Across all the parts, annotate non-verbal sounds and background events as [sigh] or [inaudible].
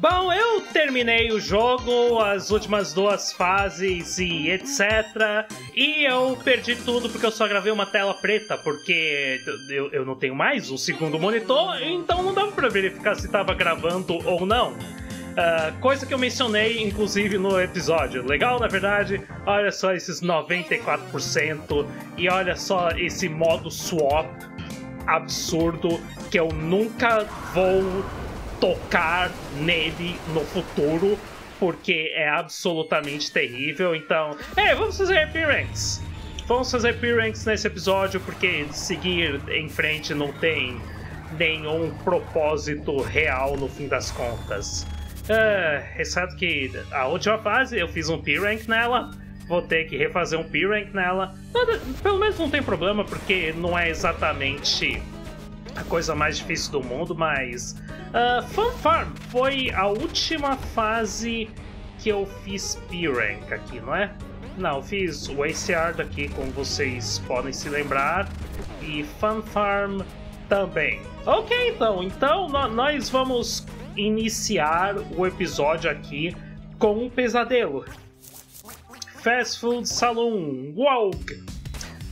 Bom, eu terminei o jogo, as últimas duas fases e etc. E eu perdi tudo porque eu só gravei uma tela preta, porque eu, eu não tenho mais o segundo monitor, então não dava pra verificar se estava gravando ou não. Uh, coisa que eu mencionei, inclusive, no episódio. Legal, na verdade? Olha só esses 94% e olha só esse modo swap absurdo que eu nunca vou tocar nele no futuro, porque é absolutamente terrível. Então, é, vamos fazer P-Ranks. Vamos fazer P-Ranks nesse episódio, porque seguir em frente não tem nenhum propósito real no fim das contas. É, exceto que a última fase eu fiz um P-Rank nela, vou ter que refazer um P-Rank nela. Nada, pelo menos não tem problema, porque não é exatamente a coisa mais difícil do mundo, mas. Uh, Fun Farm foi a última fase que eu fiz P-Rank aqui, não é? Não, fiz o ACR aqui, como vocês podem se lembrar, e Fun Farm também. Ok, então, então nós vamos iniciar o episódio aqui com um pesadelo. Fast Food Saloon Walk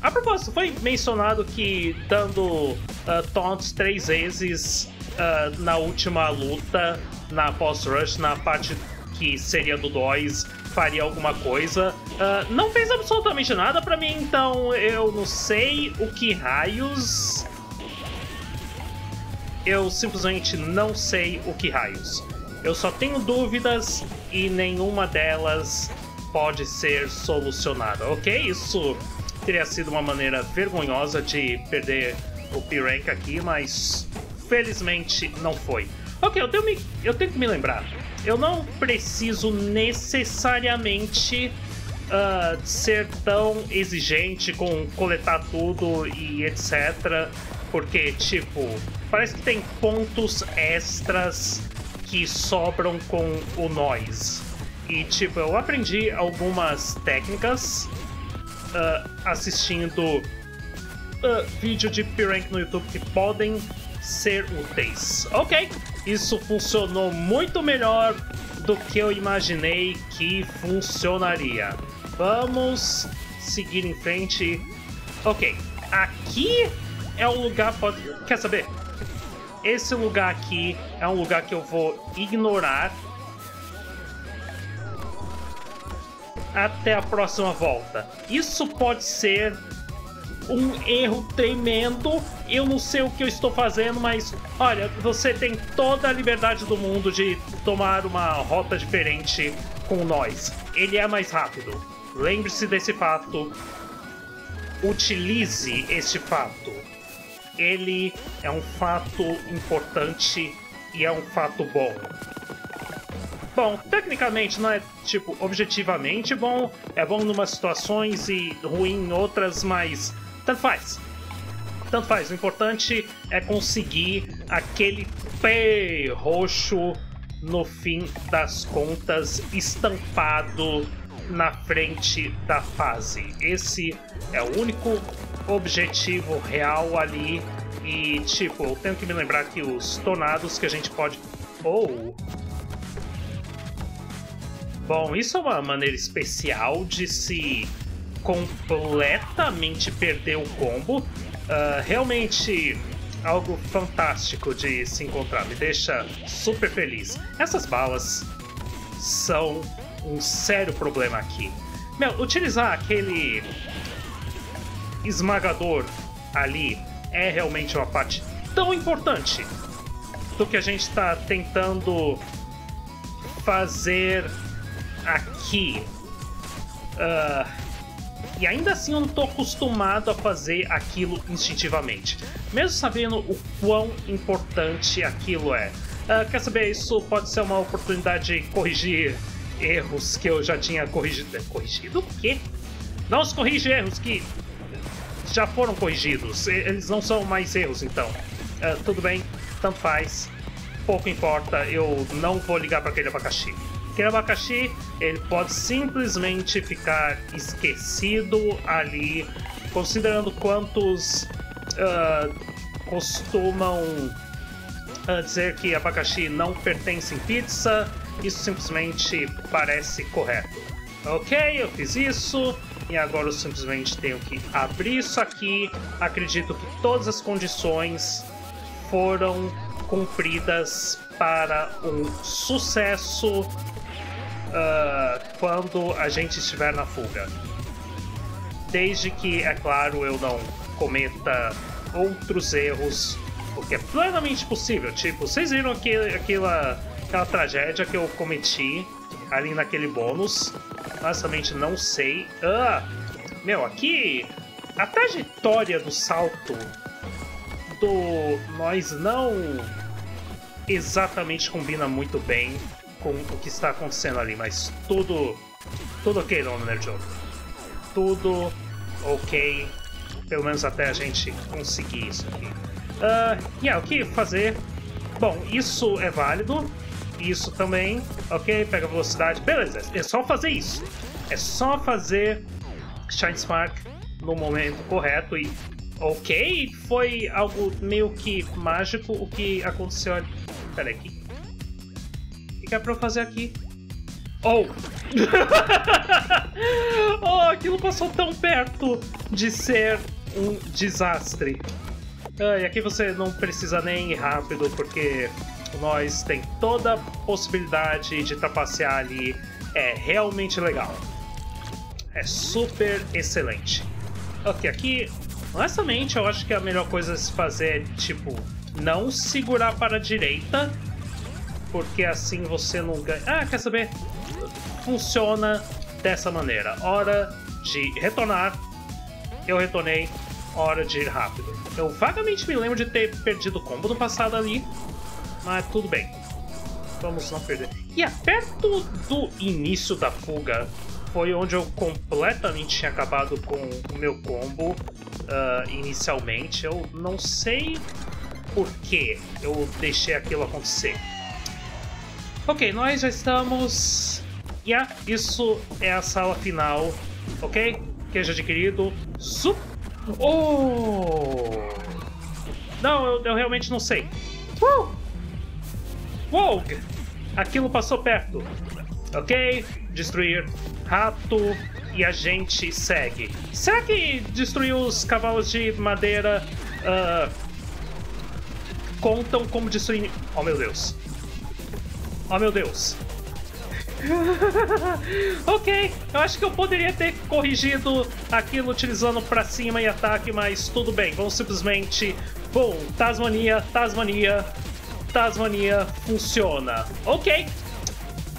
a propósito, foi mencionado que dando uh, taunts três vezes uh, na última luta, na post-rush, na parte que seria do Dois, faria alguma coisa. Uh, não fez absolutamente nada para mim, então eu não sei o que raios. Eu simplesmente não sei o que raios. Eu só tenho dúvidas e nenhuma delas pode ser solucionada, ok? Isso teria sido uma maneira vergonhosa de perder o P-Rank aqui, mas felizmente não foi. Ok, eu tenho, me, eu tenho que me lembrar. Eu não preciso necessariamente uh, ser tão exigente com coletar tudo e etc. Porque, tipo, parece que tem pontos extras que sobram com o noise. E, tipo, eu aprendi algumas técnicas uh, assistindo uh, vídeo de P-Rank no YouTube que podem ser úteis. Ok, isso funcionou muito melhor do que eu imaginei que funcionaria. Vamos seguir em frente. Ok, aqui é o lugar. Pode... Quer saber? Esse lugar aqui é um lugar que eu vou ignorar até a próxima volta. Isso pode ser um erro tremendo. Eu não sei o que eu estou fazendo, mas olha, você tem toda a liberdade do mundo de tomar uma rota diferente com nós. Ele é mais rápido. Lembre-se desse fato. Utilize este fato. Ele é um fato importante e é um fato bom. Bom, tecnicamente não é, tipo, objetivamente bom. É bom em umas situações e ruim em outras, mas tanto faz. Tanto faz. O importante é conseguir aquele P roxo no fim das contas estampado na frente da fase. Esse é o único objetivo real ali. E, tipo, eu tenho que me lembrar que os tornados que a gente pode. Ou. Oh, Bom, isso é uma maneira especial de se completamente perder o combo. Uh, realmente algo fantástico de se encontrar, me deixa super feliz. Essas balas são um sério problema aqui. Meu, utilizar aquele esmagador ali é realmente uma parte tão importante do que a gente está tentando fazer aqui. Uh, e ainda assim eu não tô acostumado a fazer aquilo instintivamente. Mesmo sabendo o quão importante aquilo é. Uh, quer saber, isso pode ser uma oportunidade de corrigir erros que eu já tinha corrigido. Corrigido o quê? Não se corrige erros que já foram corrigidos. Eles não são mais erros, então. Uh, tudo bem, tanto faz. Pouco importa, eu não vou ligar para aquele abacaxi. Aquele abacaxi, ele pode simplesmente ficar esquecido ali, considerando quantos uh, costumam uh, dizer que abacaxi não pertence em pizza, isso simplesmente parece correto. Ok, eu fiz isso. E agora eu simplesmente tenho que abrir isso aqui. Acredito que todas as condições foram cumpridas para um sucesso uh, quando a gente estiver na fuga. Desde que, é claro, eu não cometa outros erros, o que é plenamente possível. Tipo, vocês viram aquele, aquela, aquela tragédia que eu cometi ali naquele bônus? Honestamente, não sei. Ah, meu, aqui a trajetória do salto do nós não exatamente combina muito bem com o que está acontecendo ali, mas tudo tudo ok no Nerd Jogo. Tudo ok, pelo menos até a gente conseguir isso aqui. Uh, yeah, o que fazer? Bom, isso é válido, isso também, ok? Pega velocidade, beleza, é só fazer isso. É só fazer Shine Spark no momento correto e ok, foi algo meio que mágico o que aconteceu ali. Pera aqui. Que é pra eu fazer aqui? Oh! [laughs] oh, aquilo passou tão perto de ser um desastre. Ah, e aqui você não precisa nem ir rápido, porque nós tem toda a possibilidade de trapacear ali. É realmente legal. É super excelente. Ok, aqui, honestamente, eu acho que a melhor coisa a se fazer é, tipo, não segurar para a direita, porque assim você não ganha. Ah, quer saber? Funciona dessa maneira. Hora de retornar. Eu retornei. Hora de ir rápido. Eu vagamente me lembro de ter perdido o combo no passado ali, mas tudo bem. Vamos não perder. E é perto do início da fuga foi onde eu completamente tinha acabado com o meu combo uh, inicialmente. Eu não sei por que eu deixei aquilo acontecer. Ok, nós já estamos. Yeah, isso é a sala final, ok? Queijo adquirido. Su oh! Não, eu, eu, realmente não sei. Uh! Vogue! Aquilo passou perto. Ok? Destruir rato e a gente segue. Será que destruir os cavalos de madeira uh, contam como destruir. Oh meu Deus! Oh meu Deus! [laughs] ok, eu acho que eu poderia ter corrigido aquilo utilizando pra cima e ataque, mas tudo bem, vamos simplesmente. Bom, Tasmania, Tasmania, Tasmania funciona. Ok,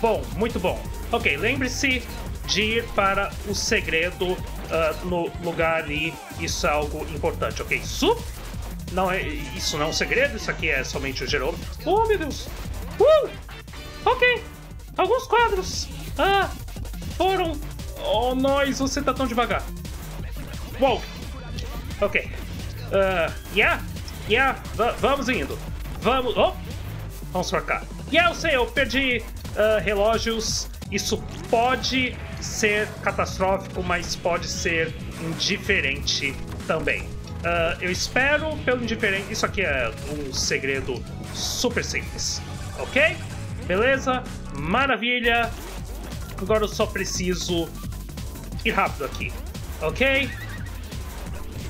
bom, muito bom. Ok, lembre-se de ir para o segredo uh, no lugar ali. Isso é algo importante, ok? Isso não é, isso não é um segredo, isso aqui é somente o Jerome. Oh, meu Deus! Uh! Ok! Alguns quadros! Ah! Foram! Oh, nós! Você tá tão devagar! Uou! Ok. Uh, yeah! Yeah! V vamos indo! Vamos! Oh! Vamos pra cá. Yeah, eu sei, eu perdi uh, relógios. Isso pode ser catastrófico, mas pode ser indiferente também. Uh, eu espero pelo indiferente. Isso aqui é um segredo super simples, ok? Beleza? Maravilha! Agora eu só preciso ir rápido aqui, ok?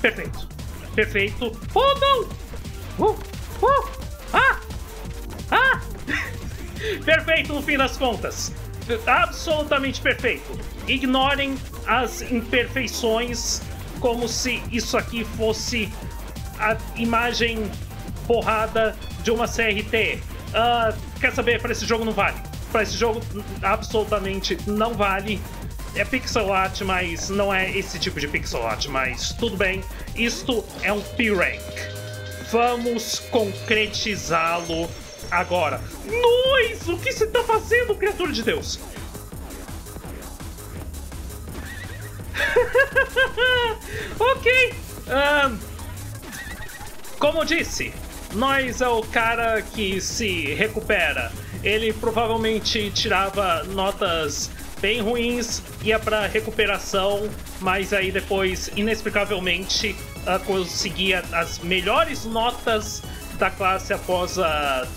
Perfeito. Perfeito. Oh, não! Uh, uh, ah! Ah! [laughs] Perfeito no fim das contas absolutamente perfeito. Ignorem as imperfeições como se isso aqui fosse a imagem borrada de uma CRT. Uh, ah, quer saber? Para esse jogo não vale. Para esse jogo absolutamente não vale. É pixel art, mas não é esse tipo de pixel art. Mas tudo bem, isto é um P-Rank. Vamos concretizá-lo agora. Nós! O que você está fazendo, criatura de Deus? [laughs] ok. Um, como disse, nós é o cara que se recupera. Ele provavelmente tirava notas bem ruins, ia para recuperação, mas aí depois, inexplicavelmente, uh, conseguia as melhores notas da classe após a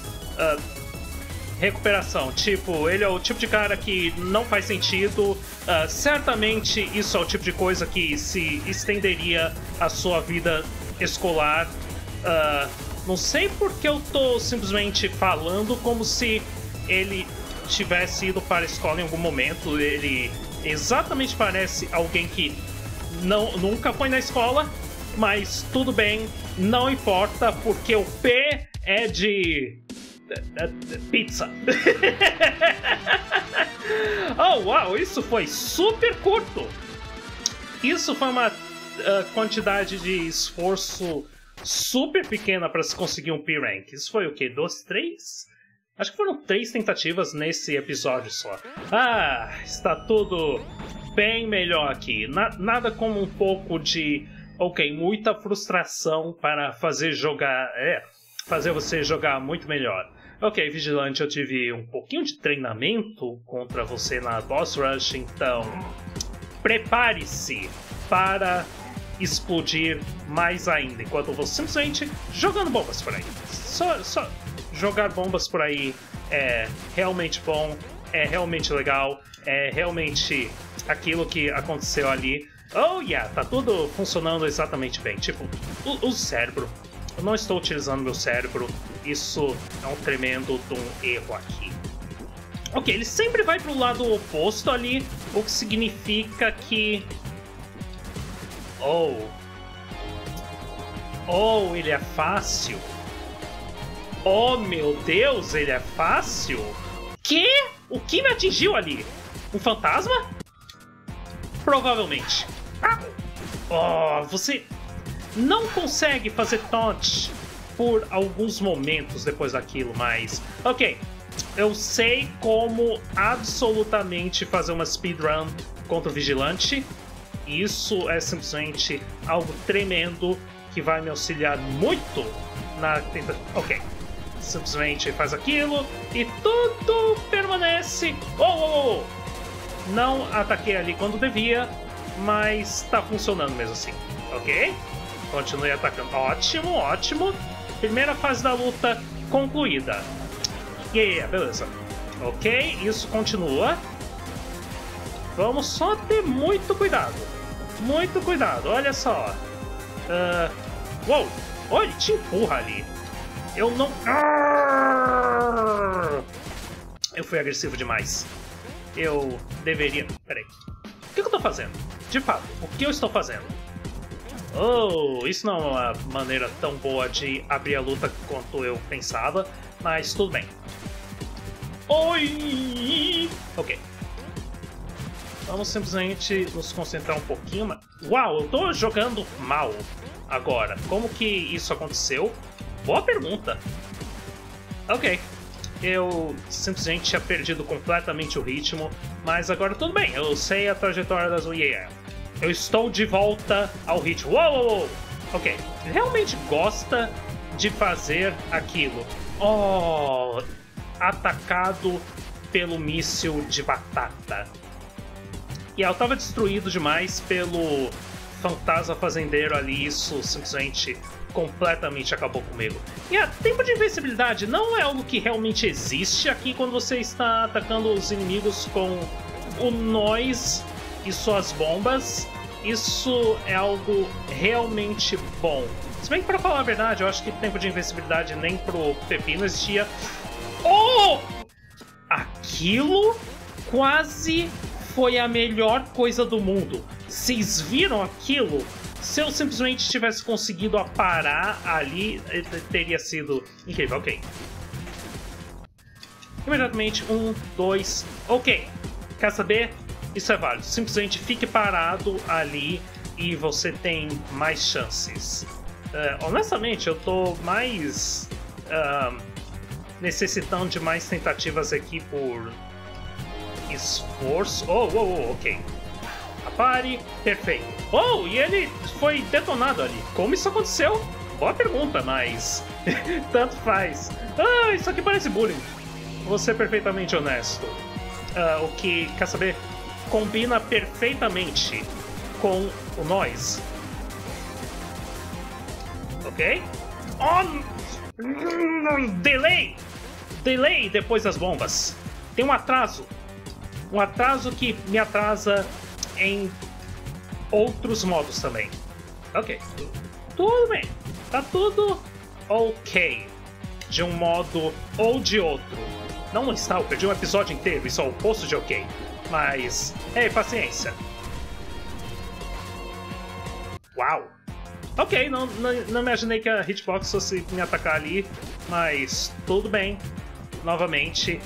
recuperação. Tipo, ele é o tipo de cara que não faz sentido. Uh, certamente isso é o tipo de coisa que se estenderia a sua vida escolar. Uh, não sei porque eu tô simplesmente falando como se ele tivesse ido para a escola em algum momento. Ele exatamente parece alguém que não, nunca foi na escola, mas tudo bem, não importa, porque o P é de. Pizza. [laughs] oh, uau, isso foi super curto. Isso foi uma uh, quantidade de esforço super pequena para se conseguir um P-Rank. Isso foi o quê? Dois, três? Acho que foram três tentativas nesse episódio só. Ah, está tudo bem melhor aqui. Na, nada como um pouco de. Ok, muita frustração para fazer jogar. É, fazer você jogar muito melhor. Ok, Vigilante, eu tive um pouquinho de treinamento contra você na Boss Rush, então. Prepare-se para explodir mais ainda, enquanto eu vou simplesmente jogando bombas por aí. Só, só jogar bombas por aí é realmente bom, é realmente legal, é realmente aquilo que aconteceu ali. Oh yeah, tá tudo funcionando exatamente bem. Tipo, o, o cérebro. Eu não estou utilizando meu cérebro. Isso é um tremendo um erro aqui. Ok, ele sempre vai pro lado oposto ali, o que significa que. Oh. Oh, ele é fácil. Oh meu Deus, ele é fácil? Que? O que me atingiu ali? Um fantasma? Provavelmente. Ah. Oh, você não consegue fazer taunt por alguns momentos depois daquilo, mas. Ok. Eu sei como absolutamente fazer uma speedrun contra o vigilante. Isso é simplesmente algo tremendo que vai me auxiliar muito na tentativa. Ok simplesmente faz aquilo e tudo permanece. Oh, oh, oh. Não ataquei ali quando devia, mas tá funcionando mesmo assim, ok? Continue atacando. Ótimo, ótimo. Primeira fase da luta concluída. Yeah, beleza. Ok, isso continua. Vamos só ter muito cuidado. Muito cuidado, olha só. Uh, uou, olha, ele te empurra ali. Eu não. Eu fui agressivo demais. Eu deveria. Peraí. O que eu tô fazendo? De fato, o que eu estou fazendo? Oh, isso não é uma maneira tão boa de abrir a luta quanto eu pensava, mas tudo bem. Oi! Ok. Vamos simplesmente nos concentrar um pouquinho. Mas... Uau, eu tô jogando mal agora. Como que isso aconteceu? Boa pergunta. Ok. Eu simplesmente tinha perdido completamente o ritmo, mas agora tudo bem, eu sei a trajetória das yeah. Eu estou de volta ao ritmo. Uou. Ok. Realmente gosta de fazer aquilo. Oh! Atacado pelo míssil de batata. E ela estava destruído demais pelo fantasma fazendeiro ali, isso simplesmente completamente acabou comigo. E a tempo de invencibilidade não é algo que realmente existe aqui quando você está atacando os inimigos com o nós e suas bombas. Isso é algo realmente bom. Se bem que, para falar a verdade, eu acho que tempo de invencibilidade nem pro Pepino existia. Oh! Aquilo quase foi a melhor coisa do mundo. Vocês viram aquilo? Se eu simplesmente tivesse conseguido aparar ali, eh, teria sido incrível. Ok. Imediatamente, um, dois, ok. Quer saber? Isso é válido. Simplesmente fique parado ali e você tem mais chances. Uh, honestamente, eu tô mais uh, necessitando de mais tentativas aqui por esforço. Oh, oh, oh, ok. Apare, perfeito. Oh, e ele foi detonado ali. Como isso aconteceu? Boa pergunta, mas. [laughs] Tanto faz. Ah, isso aqui parece bullying. Vou ser perfeitamente honesto. Uh, o que, quer saber, combina perfeitamente com o nós. Ok? On! Delay! delay depois das bombas. Tem um atraso. Um atraso que me atrasa em outros modos também. Ok. Tudo bem. Tá tudo ok. De um modo ou de outro. Não está, eu perdi um episódio inteiro, isso é o oposto de ok. Mas, ei, paciência. Uau! Ok, não, não, não imaginei que a hitbox fosse me atacar ali, mas tudo bem. Novamente,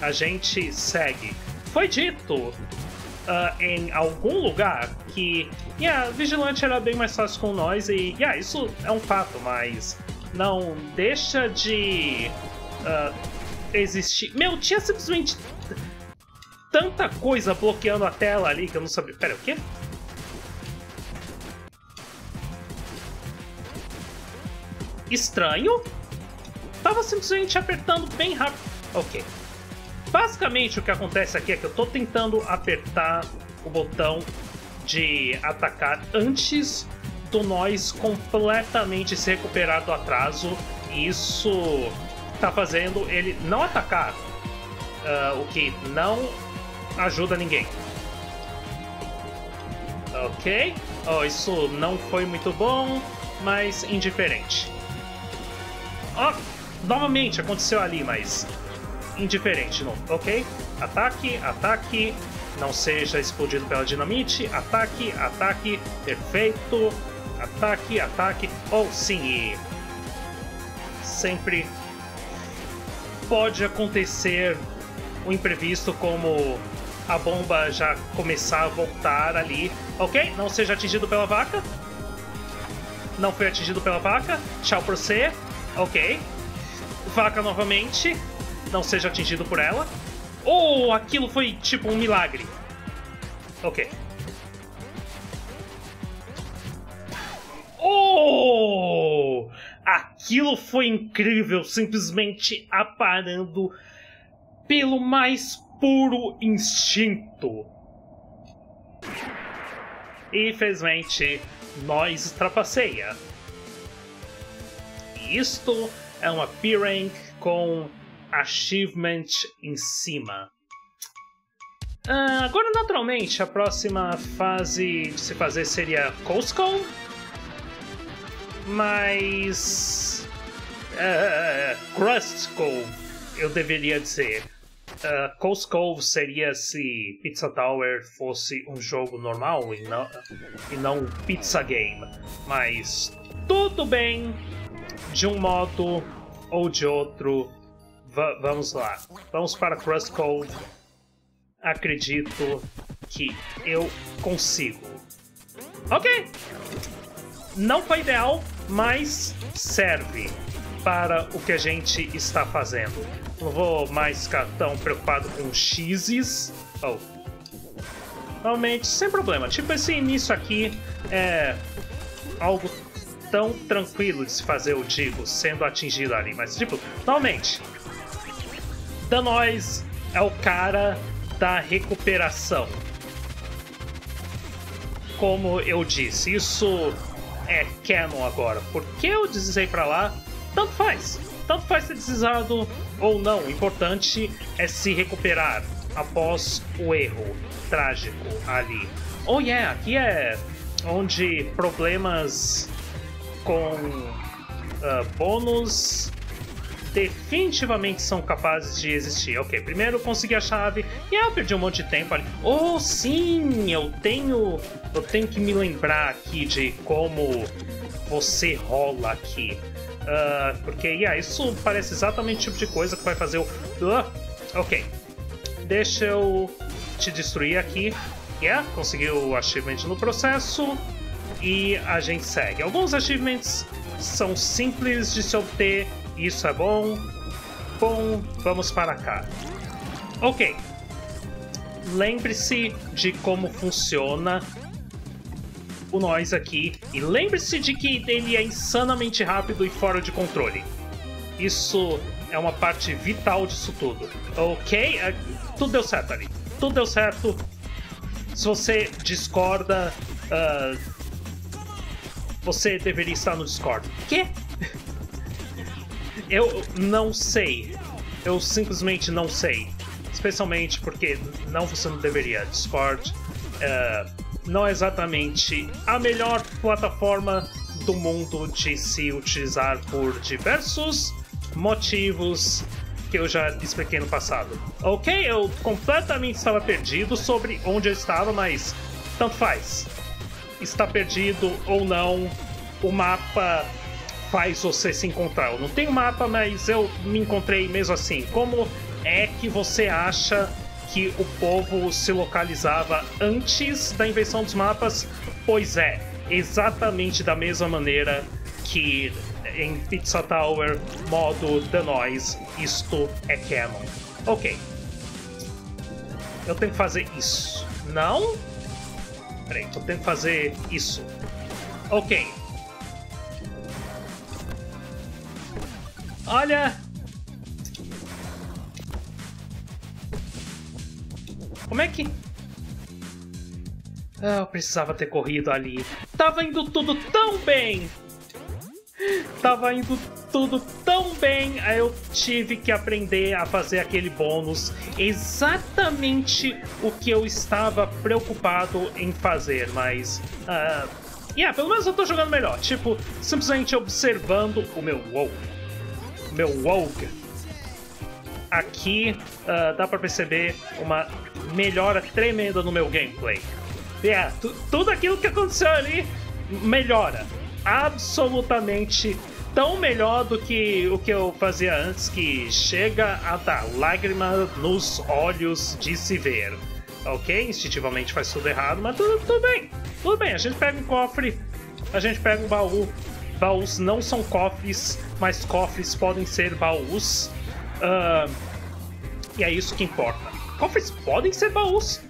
a gente segue. Foi dito uh, em algum lugar que yeah, Vigilante era bem mais fácil com nós e yeah, isso é um fato, mas não deixa de uh, existir. Meu, tinha simplesmente tanta coisa bloqueando a tela ali que eu não sabia. Pera, o quê? Estranho? Tava simplesmente apertando bem rápido. Ok. Basicamente o que acontece aqui é que eu tô tentando apertar o botão de atacar antes do nós completamente se recuperar do atraso. E isso tá fazendo ele não atacar, uh, o que não ajuda ninguém. Ok, oh, isso não foi muito bom, mas indiferente. Oh, novamente aconteceu ali, mas indiferente, não. Ok, ataque, ataque, não seja explodido pela dinamite, ataque, ataque, perfeito, ataque, ataque, ou oh, sim, sempre pode acontecer um imprevisto como a bomba já começar a voltar ali. Ok, não seja atingido pela vaca. Não foi atingido pela vaca. Tchau pra você. Ok. Vaca novamente. Não seja atingido por ela. Oh, aquilo foi tipo um milagre. Ok. Oh! Aquilo foi incrível, simplesmente aparando pelo mais puro instinto. Infelizmente, nós trapaceia. Isto é uma P-Rank com achievement em cima. Uh, agora, naturalmente, a próxima fase de se fazer seria Costco, mas. Uh, Crust Cove, eu deveria dizer. Uh, Coast Cove seria se Pizza Tower fosse um jogo normal e não, e não um pizza game. Mas tudo bem, de um modo ou de outro. Vamos lá. Vamos para Crust Cove. Acredito que eu consigo. Ok! Não foi ideal, mas serve para o que a gente está fazendo. Não vou mais ficar tão preocupado com X's. Oh. Realmente, sem problema. Tipo, esse início aqui é algo tão tranquilo de se fazer, eu digo, sendo atingido ali. Mas, tipo, normalmente, Danois é o cara da recuperação. Como eu disse, isso é canon agora. Por que eu deslizei para lá? Tanto faz. Tanto faz ser deslizado ou não. O importante é se recuperar após o erro trágico ali. Oh yeah, aqui é onde problemas com uh, bônus definitivamente são capazes de existir. Ok, primeiro eu consegui a chave e ah, perdi um monte de tempo ali. Oh, sim, eu tenho. Eu tenho que me lembrar aqui de como você rola aqui. Uh, porque, yeah, isso parece exatamente o tipo de coisa que vai fazer o. Uh, ok. Deixa eu te destruir aqui. Yeah, conseguiu o achievement no processo. E a gente segue. Alguns achievements são simples de se obter isso é bom. Bom, vamos para cá. Ok. Lembre-se de como funciona o nós aqui. E lembre-se de que ele é insanamente rápido e fora de controle. Isso é uma parte vital disso tudo. Ok? É, tudo deu certo ali. Tudo deu certo. Se você discorda, uh, você deveria estar no Discord. Quê? Eu não sei. eu simplesmente não sei. Especialmente porque não você não deveria. Discord uh, não é exatamente a melhor plataforma do mundo de se utilizar por diversos motivos que eu já expliquei no passado. Ok, eu completamente estava perdido sobre onde eu estava, mas tanto faz. Está perdido ou não, o mapa faz você se encontrar. Eu não tenho mapa, mas eu me encontrei mesmo assim. Como é que você acha que o povo se localizava antes da invenção dos mapas? Pois é, exatamente da mesma maneira que em Pizza Tower modo The Noise, isto é canon. Ok. Eu tenho que fazer isso. Não? Peraí, eu tenho que fazer isso. Ok. Olha! Como é que... Ah, eu precisava ter corrido ali. Tava indo tudo tão bem! Tava indo tudo tão bem, aí eu tive que aprender a fazer aquele bônus exatamente o que eu estava preocupado em fazer, mas. Uh, yeah, pelo menos eu tô jogando melhor. Tipo, simplesmente observando o meu WoW. WoW. Aqui uh, dá pra perceber uma melhora tremenda no meu gameplay. Yeah, tudo aquilo que aconteceu ali melhora absolutamente tão melhor do que o que eu fazia antes, que chega a dar lágrima nos olhos de se ver. Ok? Instintivamente faz tudo errado, mas tudo, tudo bem. Tudo bem, a gente pega um cofre, a gente pega um baú. Baús não são cofres, mas cofres podem ser baús. Uh, e é isso que importa. Cofres podem ser baús?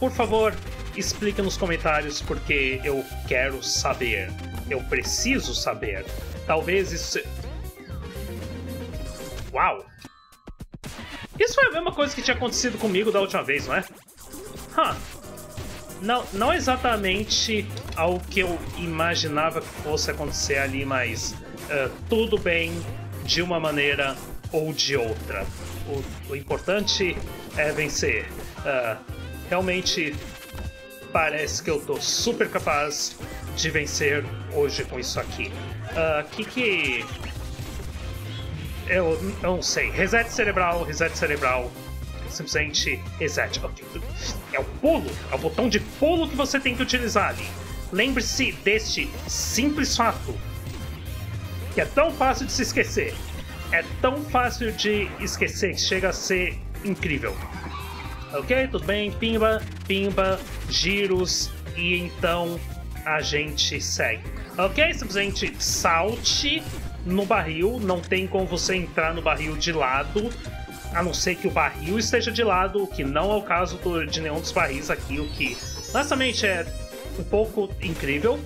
Por favor, explique nos comentários porque eu quero saber. Eu preciso saber. Talvez isso. Uau! Isso foi a mesma coisa que tinha acontecido comigo da última vez, não é? Huh. Não, não exatamente ao que eu imaginava que fosse acontecer ali, mas uh, tudo bem de uma maneira ou de outra. O, o importante é vencer. Uh, realmente parece que eu tô super capaz de vencer hoje com isso aqui. O uh, que que. Eu, eu não sei. Reset cerebral, reset cerebral. Simplesmente reset. É o pulo, é o botão de pulo que você tem que utilizar ali. Lembre-se deste simples fato. Que é tão fácil de se esquecer. É tão fácil de esquecer que chega a ser incrível. Ok, tudo bem? Pimba, pimba, giros e então a gente segue. Ok? Simplesmente salte no barril, não tem como você entrar no barril de lado, a não ser que o barril esteja de lado, o que não é o caso do, de nenhum dos barris aqui, o que honestamente é um pouco incrível.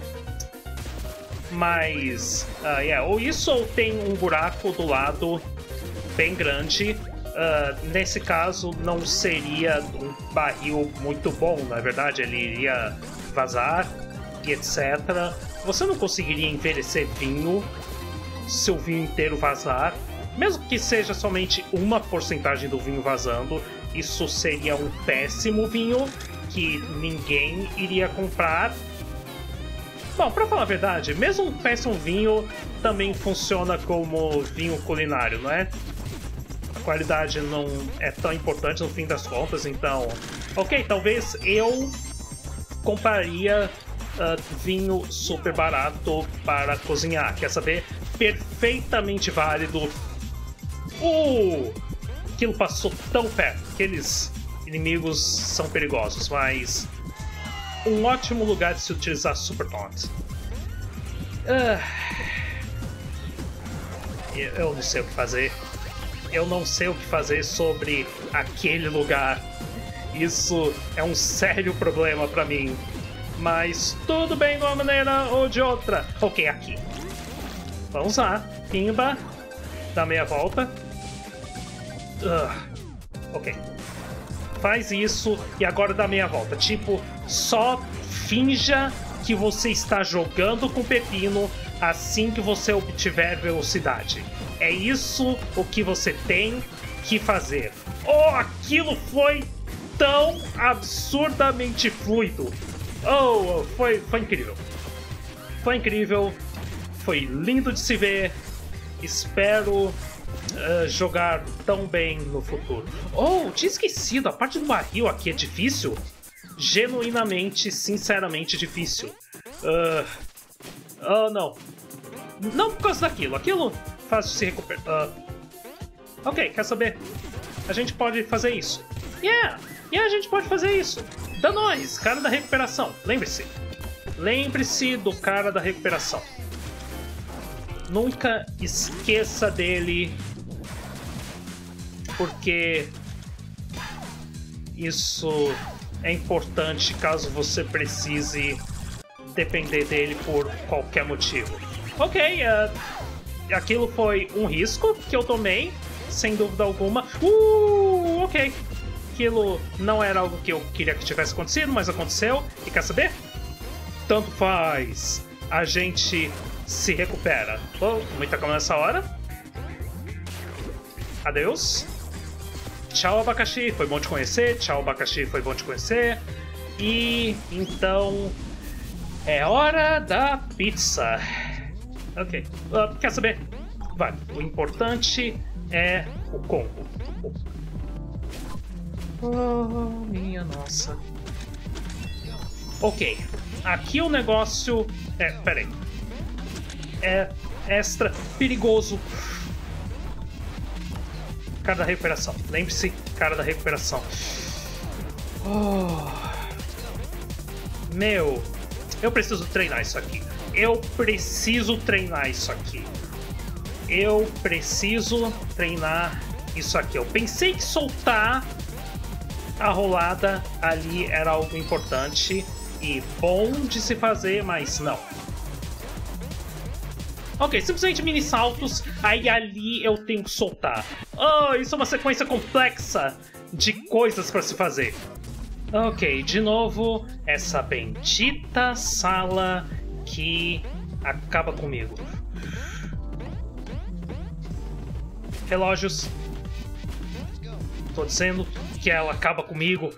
Mas, uh, yeah, ou isso ou tem um buraco do lado bem grande. Uh, nesse caso, não seria um barril muito bom, na verdade, ele iria vazar e etc. Você não conseguiria envelhecer vinho se o vinho inteiro vazar. Mesmo que seja somente uma porcentagem do vinho vazando, isso seria um péssimo vinho que ninguém iria comprar. Bom, para falar a verdade, mesmo um péssimo vinho também funciona como vinho culinário, não é? A qualidade não é tão importante no fim das contas, então. Ok, talvez eu compraria uh, vinho super barato para cozinhar. Quer saber? Perfeitamente válido. Uh! Aquilo passou tão perto. Aqueles inimigos são perigosos, mas um ótimo lugar de se utilizar Super Taunt. Uh, eu não sei o que fazer. Eu não sei o que fazer sobre aquele lugar. Isso é um sério problema para mim mas tudo bem de uma maneira ou de outra. Ok, aqui. Vamos lá. Pimba. Dá meia volta. Uh, ok. Faz isso e agora dá meia volta. Tipo, só finja que você está jogando com pepino assim que você obtiver velocidade. É isso o que você tem que fazer. Oh, aquilo foi tão absurdamente fluido. Oh, foi, foi incrível. Foi incrível. Foi lindo de se ver. Espero uh, jogar tão bem no futuro. Oh, tinha esquecido. A parte do barril aqui é difícil. Genuinamente, sinceramente difícil. Uh, oh, não. Não por causa daquilo. Aquilo de se recuperar. Uh, ok, quer saber? A gente pode fazer isso. Yeah! Yeah, a gente pode fazer isso. Danões, cara da recuperação. Lembre-se. Lembre-se do cara da recuperação. Nunca esqueça dele. Porque isso é importante caso você precise depender dele por qualquer motivo. Ok, uh, aquilo foi um risco que eu tomei, sem dúvida alguma. Uh, ok. Aquilo não era algo que eu queria que tivesse acontecido, mas aconteceu. E quer saber? Tanto faz. A gente se recupera. Oh, muita calma nessa hora. Adeus. Tchau, abacaxi. Foi bom te conhecer. Tchau, abacaxi. Foi bom te conhecer. E então. É hora da pizza. Ok. Uh, quer saber? Vai. O importante é o combo. Oh, minha nossa. Ok. Aqui o negócio. É, peraí. É extra perigoso. Cara da recuperação. Lembre-se, cara da recuperação. Oh. Meu, eu preciso treinar isso aqui. Eu preciso treinar isso aqui. Eu preciso treinar isso aqui. Eu pensei que soltar a rolada ali era algo importante e bom de se fazer, mas não. Ok, simplesmente mini saltos, aí ali eu tenho que soltar. Oh, isso é uma sequência complexa de coisas para se fazer. Ok, de novo, essa bendita sala que acaba comigo. Relógios. Tô dizendo que ela acaba comigo.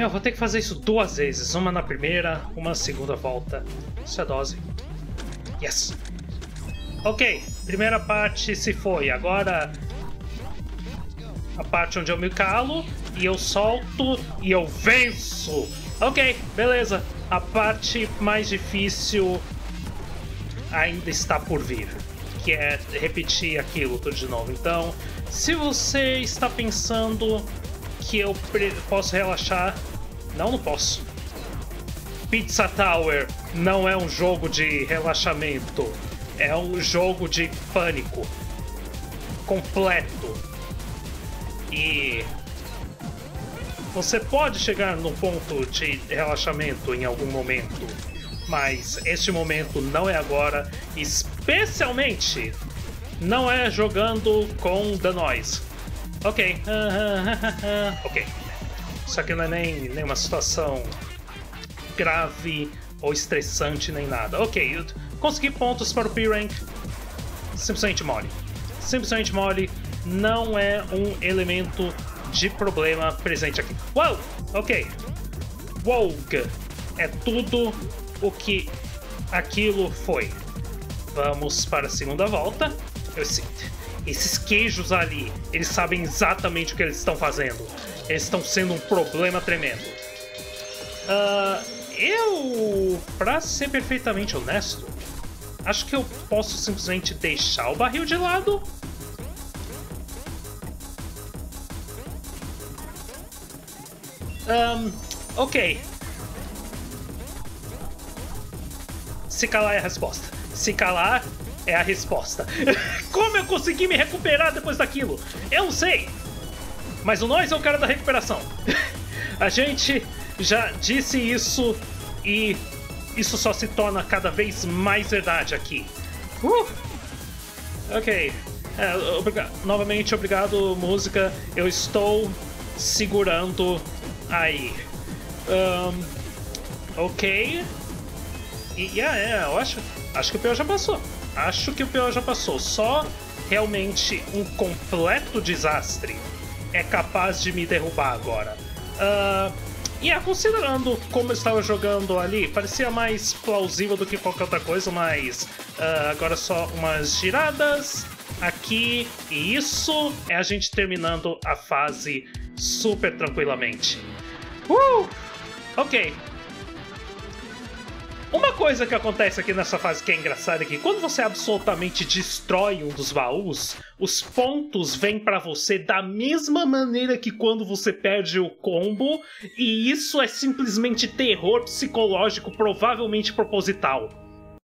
Meu, vou ter que fazer isso duas vezes. Uma na primeira, uma na segunda volta. Isso é dose. Yes. Ok, primeira parte se foi. Agora a parte onde eu me calo e eu solto e eu venço. Ok, beleza. A parte mais difícil ainda está por vir, que é repetir aquilo tudo de novo. Então, se você está pensando que eu posso relaxar, não, não posso. Pizza Tower não é um jogo de relaxamento, é um jogo de pânico completo. E você pode chegar no ponto de relaxamento em algum momento, mas este momento não é agora, especialmente não é jogando com The Noise. Ok, [laughs] ok. Isso aqui não é nem, nem uma situação grave ou estressante nem nada. Ok, eu consegui pontos para o P-Rank. Simplesmente mole. Simplesmente mole não é um elemento de problema presente aqui. Uau! Ok. Wogue é tudo o que aquilo foi. Vamos para a segunda volta. Eu. Esses queijos ali, eles sabem exatamente o que eles estão fazendo. Estão sendo um problema tremendo. Uh, eu, pra ser perfeitamente honesto, acho que eu posso simplesmente deixar o barril de lado Um, ok. Se calar é a resposta. Se calar é a resposta. [laughs] Como eu consegui me recuperar depois daquilo? Eu não sei. Mas o nós é o cara da recuperação. a gente já disse isso e isso só se torna cada vez mais verdade aqui. Uh! Ok. É, obriga novamente, obrigado, música. Eu estou segurando Aí. Um, ok. E yeah, yeah, eu acho, acho que o PO já passou. Acho que o PO já passou. Só realmente um completo desastre é capaz de me derrubar agora. Uh, e yeah, considerando como eu estava jogando ali, parecia mais plausível do que qualquer outra coisa, mas uh, agora só umas giradas aqui e isso é a gente terminando a fase super tranquilamente. Uh! Ok. Uma coisa que acontece aqui nessa fase que é engraçada é que quando você absolutamente destrói um dos baús, os pontos vêm para você da mesma maneira que quando você perde o combo, e isso é simplesmente terror psicológico, provavelmente proposital.